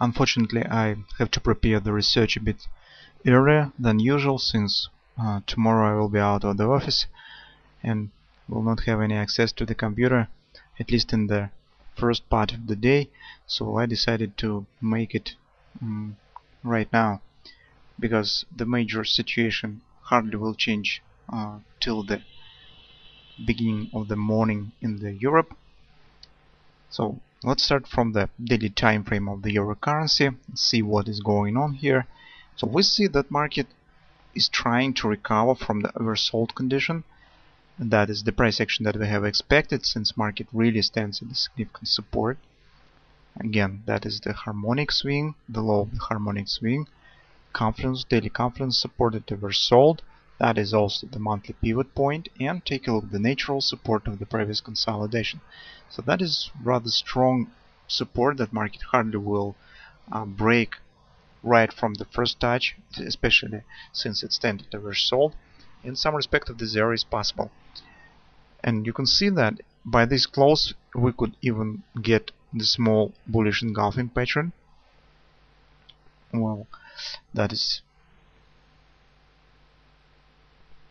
Unfortunately I have to prepare the research a bit earlier than usual since uh, tomorrow I will be out of the office and will not have any access to the computer at least in the first part of the day. So I decided to make it um, right now because the major situation hardly will change uh, till the beginning of the morning in the Europe. So let's start from the daily time frame of the euro currency and see what is going on here. So we see that market is trying to recover from the oversold condition. That is the price action that we have expected since market really stands at a significant support. Again that is the harmonic swing the low of the harmonic swing. Confluence daily confluence supported oversold that is also the monthly pivot point and take a look at the natural support of the previous consolidation. So that is rather strong support that market hardly will uh, break right from the first touch, especially since it's tended to oversold. In some respect of this zero is possible. And you can see that by this close we could even get the small bullish engulfing pattern. Well, that is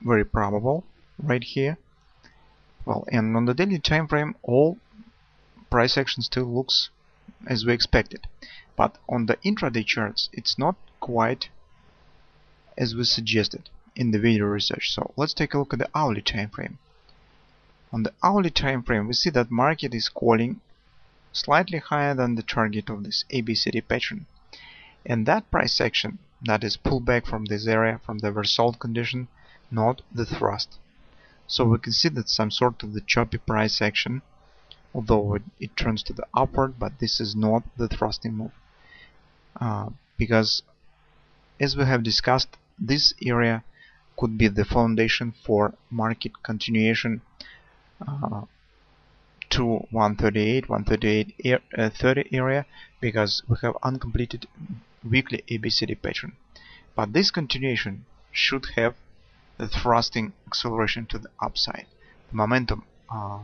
very probable right here. Well and on the daily time frame all price action still looks as we expected. But on the intraday charts it's not quite as we suggested in the video research. So let's take a look at the hourly time frame on the hourly time frame we see that market is calling slightly higher than the target of this ABCD pattern. And that price action that is pulled back from this area from the oversold condition not the thrust. So we can see that some sort of the choppy price action, although it, it turns to the upward, but this is not the thrusting move. Uh, because as we have discussed, this area could be the foundation for market continuation uh, to 138, 138 uh, 30 area because we have uncompleted weekly ABCD pattern. But this continuation should have the thrusting acceleration to the upside, the momentum uh,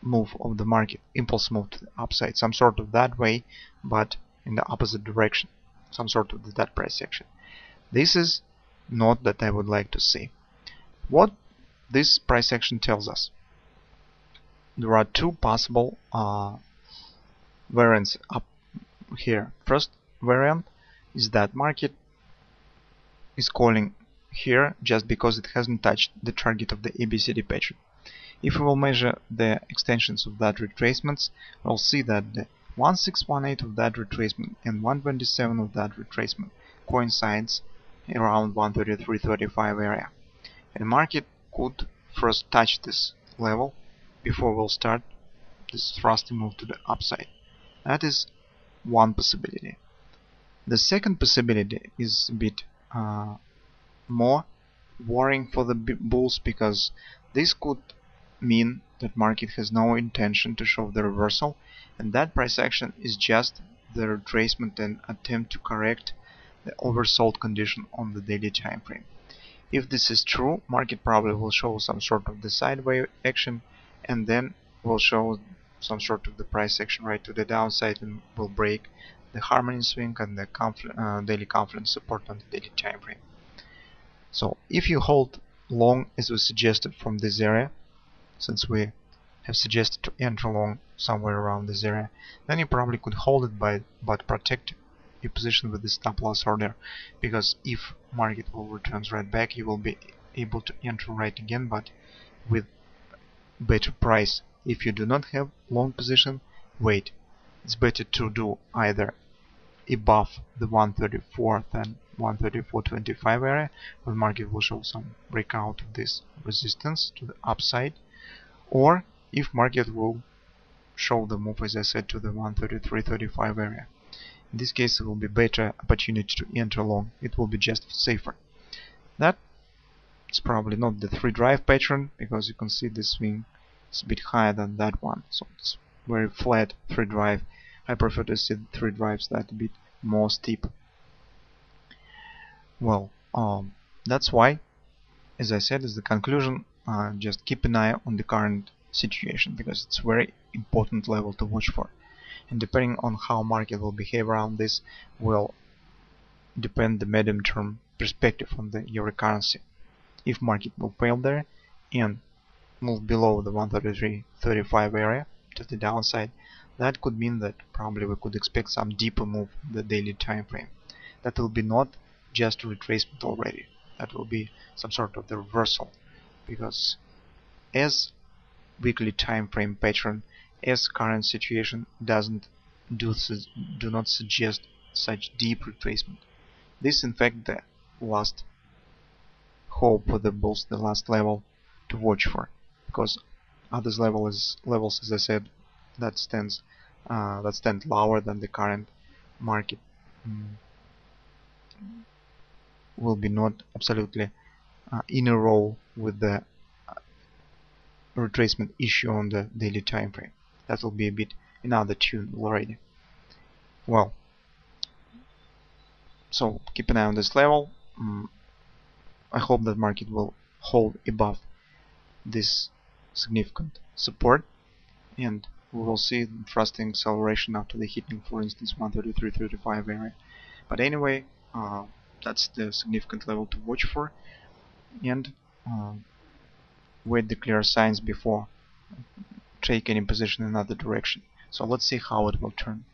move of the market, impulse move to the upside, some sort of that way, but in the opposite direction, some sort of that price action. This is not that I would like to see. What this price action tells us? There are two possible uh, variants up here. First variant is that market is calling here just because it hasn't touched the target of the ABCD pattern. If we will measure the extensions of that retracements, we'll see that the 1618 of that retracement and 127 of that retracement coincides around 133.35 area. And market could first touch this level before we'll start this thrusting move to the upside. That is one possibility. The second possibility is a bit uh, more worrying for the bulls because this could mean that market has no intention to show the reversal and that price action is just the retracement and attempt to correct the oversold condition on the daily time frame. If this is true, market probably will show some sort of the sideways action and then will show some sort of the price action right to the downside and will break the harmony swing and the uh, daily confluence support on the daily time frame. So if you hold long as we suggested from this area, since we have suggested to enter long somewhere around this area, then you probably could hold it by but protect your position with the stop loss order because if market will returns right back you will be able to enter right again but with better price. If you do not have long position, wait. It's better to do either above the 134 and 134.25 area where market will show some breakout of this resistance to the upside. Or if market will show the move as I said to the 133.35 area. In this case it will be better opportunity to enter long. It will be just safer. That it's probably not the three drive pattern because you can see this swing is a bit higher than that one. So it's very flat three drive I prefer to see the three drives that a bit more steep. Well um, that's why as I said is the conclusion uh, just keep an eye on the current situation because it's very important level to watch for. And depending on how market will behave around this will depend the medium term perspective on the euro currency. If market will fail there and move below the 133.35 area to the downside that could mean that probably we could expect some deeper move in the daily time frame. That will be not just retracement already. That will be some sort of the reversal. Because as weekly time frame pattern as current situation doesn't do, do not suggest such deep retracement. This in fact the last hope for the bulls, the last level to watch for, because others level is levels as I said that stands uh, that stand lower than the current market mm, will be not absolutely uh, in a row with the uh, retracement issue on the daily time frame that will be a bit another tune already. Well so keep an eye on this level. Um, I hope that market will hold above this significant support and we will see thrusting acceleration after the hitting for instance 133.35 area but anyway uh, that's the significant level to watch for and uh, wait the clear signs before take any position in another direction. So let's see how it will turn.